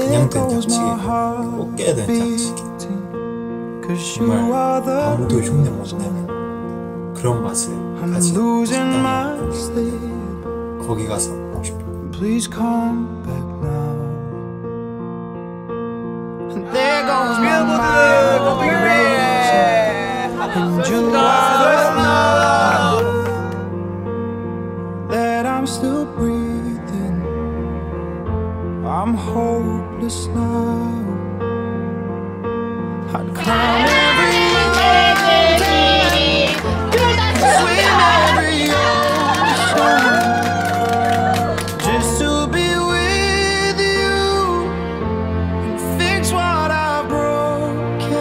그냥 된 장치기 꼭 깨야 되는 장치기 정말 아무도 흉내 못 내는 그런 맛을 가진 식당이 거기 가서 먹고 싶어요 Please come back now. And there goes my mind. And I'm hopeless now. I'd climb every mountain, swim every ocean. Just to be with you and fix what I broken.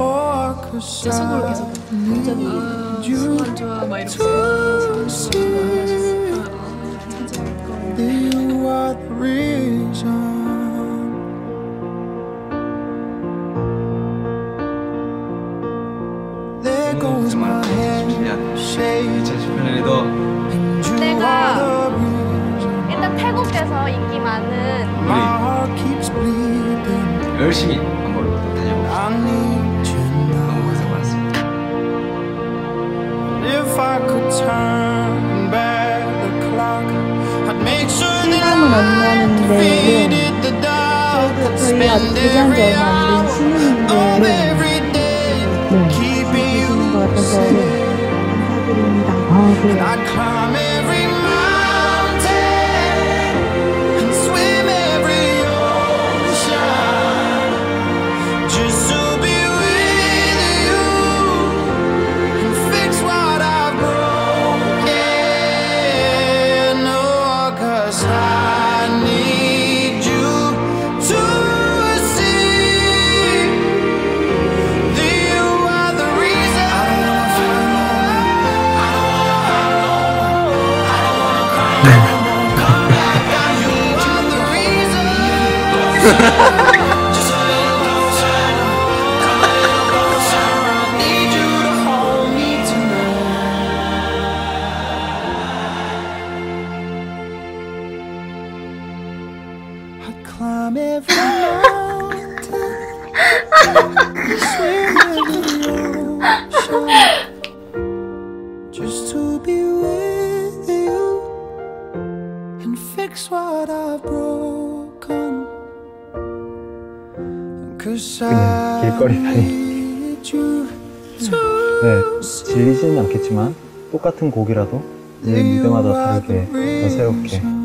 Oh, cause 손으로 I 계속 갑자기 you 좋아 막 이러면서 to see That you are the reason. There goes my head shaking. 2018년에도 and you 내가 are the reason. 일단 태국에서 인기 많은 My heart keeps bleeding. 열심히 한번 다녀봅시다. I need you now. 너무 고생 많았습니다. If I could turn 能他们的言论，就是可以啊，不断走向零心灵的言论，对，就是通过这个言论，他给你打包对。Climb every mountain, swim every ocean, just to be with you and fix what I've broken. Cause I need you to 네, 질리지는 않겠지만 똑같은 곡이라도 매 무대마다 다르게 더 새롭게